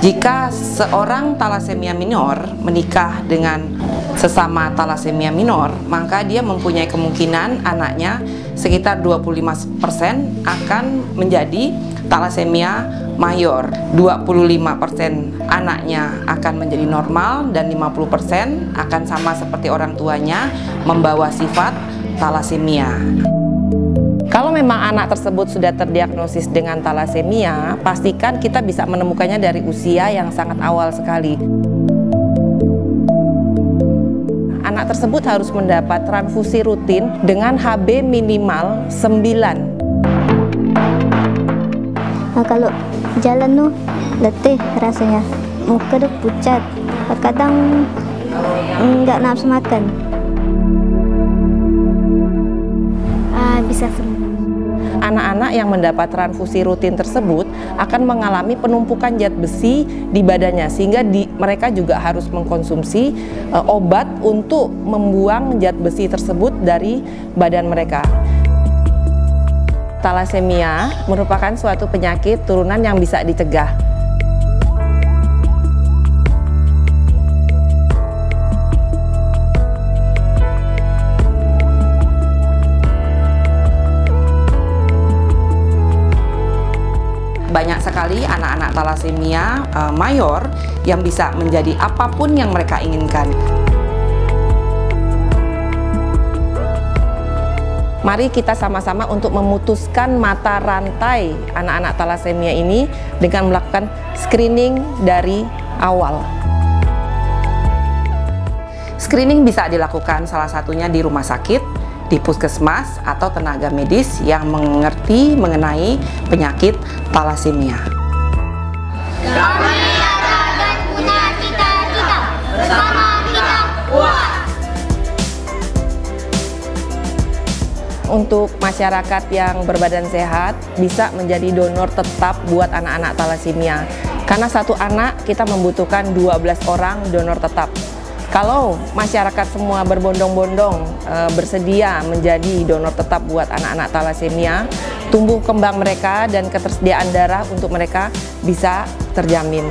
Jika seorang talasemia minor menikah dengan sesama talasemia minor, maka dia mempunyai kemungkinan anaknya sekitar 25% akan menjadi talasemia mayor. 25% anaknya akan menjadi normal dan 50% akan sama seperti orang tuanya membawa sifat talasemia. Kalau memang anak tersebut sudah terdiagnosis dengan talasemia, pastikan kita bisa menemukannya dari usia yang sangat awal sekali. Anak tersebut harus mendapat transfusi rutin dengan HB minimal 9. Nah, kalau jalan tuh letih rasanya, muka tuh pucat, kadang nggak nafsu makan. Uh, bisa sembuh anak-anak yang mendapat transfusi rutin tersebut akan mengalami penumpukan zat besi di badannya sehingga di, mereka juga harus mengkonsumsi e, obat untuk membuang zat besi tersebut dari badan mereka. Talasemia merupakan suatu penyakit turunan yang bisa dicegah. Banyak sekali anak-anak talasemia uh, mayor yang bisa menjadi apa pun yang mereka inginkan. Mari kita sama-sama untuk memutuskan mata rantai anak-anak talasemia ini dengan melakukan screening dari awal. Screening bisa dilakukan salah satunya di rumah sakit, di puskesmas atau tenaga medis yang mengerti mengenai penyakit talasemia. Kami ada dan punya cita-cita bersama kita kuat. Untuk masyarakat yang berbadan sehat bisa menjadi donor tetap buat anak-anak talasemia. Karena satu anak kita membutuhkan 12 orang donor tetap. Kalau masyarakat semua berbondong-bondong e, bersedia menjadi donor tetap buat anak-anak talasemia, tumbuh kembang mereka dan ketersediaan darah untuk mereka bisa terjamin.